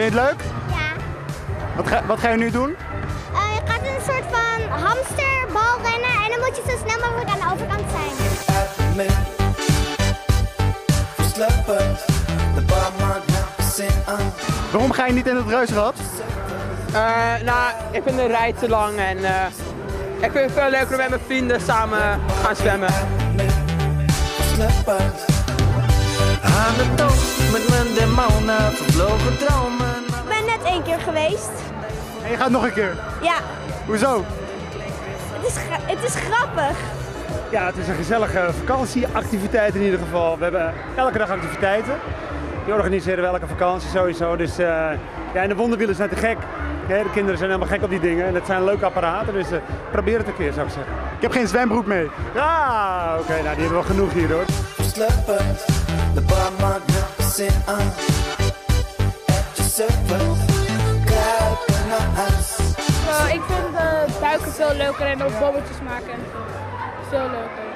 Vind je het leuk? Ja. Wat ga, wat ga je nu doen? Eh, je gaat in een soort van hamsterbal rennen en dan moet je zo snel mogelijk aan de overkant zijn. aan. Waarom ga je niet in het reuzenrad? Eh, nou, ik vind de rij te lang en eh, ik vind het veel leuker om met mijn vrienden samen gaan zwemmen. Aan de tocht met mijn demonen, vervlogen dromen. Één keer geweest. En je gaat nog een keer. Ja, Hoezo? het is, het is grappig. Ja, het is een gezellige vakantieactiviteit in ieder geval. We hebben elke dag activiteiten. Die organiseren we elke vakantie sowieso. Dus eh, ja, en de wonderwielen zijn te gek. Ja, de kinderen zijn helemaal gek op die dingen. En het zijn leuke apparaten, dus eh, probeer het een keer zou ik zeggen. Ik heb geen zwembroek mee. Ja, oké, nou die hebben we genoeg hier hoor. Helpt zin veel leuker en ook bobbeltjes maken. Veel leuker.